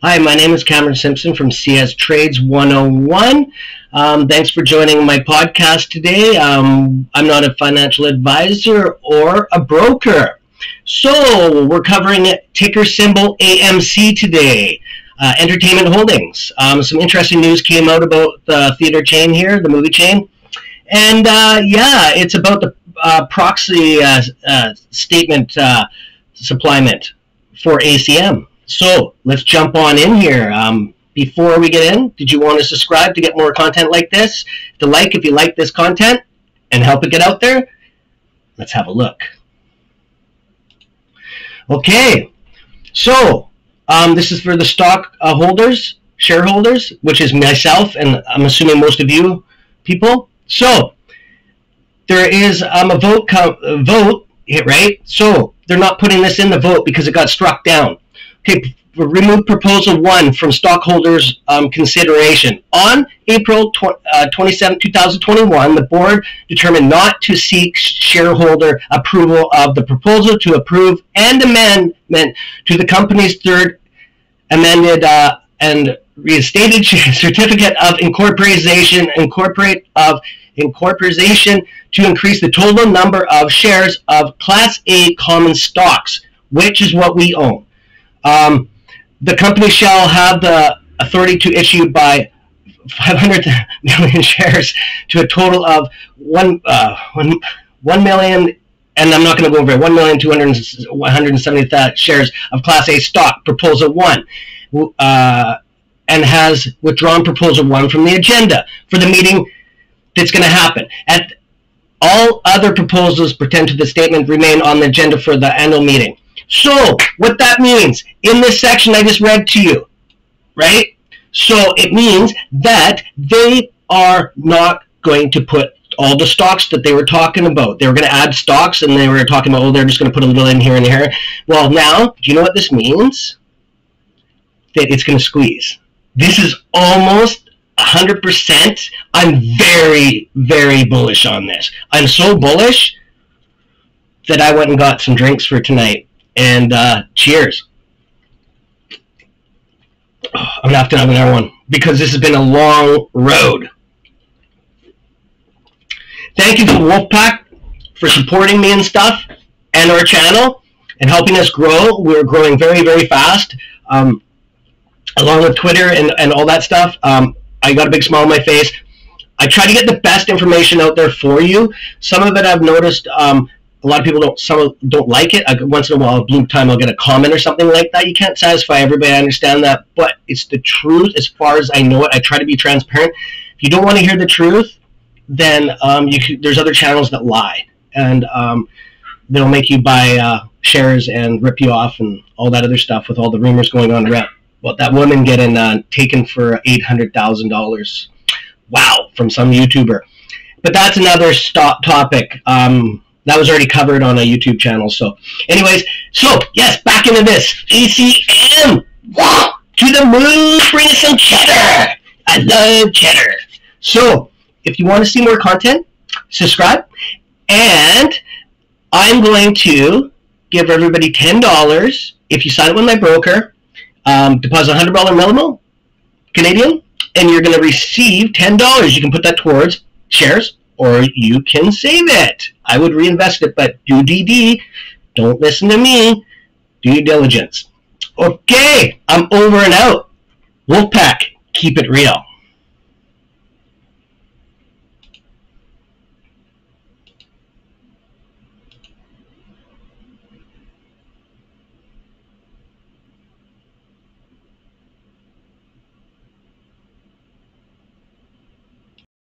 Hi, my name is Cameron Simpson from CS Trades 101. Um, thanks for joining my podcast today. Um, I'm not a financial advisor or a broker. So, we're covering ticker symbol AMC today. Uh, Entertainment Holdings. Um, some interesting news came out about the theater chain here, the movie chain. And uh, yeah, it's about the uh, proxy uh, uh, statement uh, supplement for ACM. So let's jump on in here. Um, before we get in, did you want to subscribe to get more content like this? To like if you like this content and help it get out there? Let's have a look. Okay, so um, this is for the stock uh, holders, shareholders, which is myself, and I'm assuming most of you people. So there is um, a vote, vote, right? So they're not putting this in the vote because it got struck down. Okay, remove proposal one from stockholders' um, consideration. On April tw uh, 27, 2021, the board determined not to seek shareholder approval of the proposal to approve and amendment to the company's third amended uh, and restated certificate of incorporation, incorporate of incorporation to increase the total number of shares of Class A common stocks, which is what we own. Um, the company shall have the authority to issue by 500 million shares to a total of one, uh, one, 1 million, and I'm not going to go over it, 1,270,000 shares of Class A stock, Proposal 1, uh, and has withdrawn Proposal 1 from the agenda for the meeting that's going to happen. At all other proposals pertaining to the statement remain on the agenda for the annual meeting. So, what that means, in this section I just read to you, right? So, it means that they are not going to put all the stocks that they were talking about. They were going to add stocks and they were talking about, oh, they're just going to put a little in here and here. Well, now, do you know what this means? That it's going to squeeze. This is almost 100%. I'm very, very bullish on this. I'm so bullish that I went and got some drinks for tonight and uh, cheers. I'm gonna have to have another one because this has been a long road. Thank you to Wolfpack for supporting me and stuff and our channel and helping us grow. We're growing very, very fast. Um, along with Twitter and, and all that stuff, um, I got a big smile on my face. I try to get the best information out there for you. Some of it I've noticed um, a lot of people don't some don't like it. Once in a while, a blue time, I'll get a comment or something like that. You can't satisfy everybody. I understand that, but it's the truth as far as I know it. I try to be transparent. If you don't want to hear the truth, then um, you there's other channels that lie, and um, they'll make you buy uh, shares and rip you off and all that other stuff with all the rumors going on around. Well, that woman getting uh, taken for eight hundred thousand dollars. Wow, from some YouTuber. But that's another stop topic. Um, that was already covered on a YouTube channel. So, anyways, so yes, back into this ACM. Wow, to the moon, bring us some cheddar. I love cheddar. So, if you want to see more content, subscribe, and I'm going to give everybody ten dollars if you sign up with my broker. Um, deposit hundred dollar minimum Canadian, and you're going to receive ten dollars. You can put that towards shares or you can save it. I would reinvest it, but do DD. Don't listen to me. Do your diligence. Okay, I'm over and out. Wolfpack, keep it real.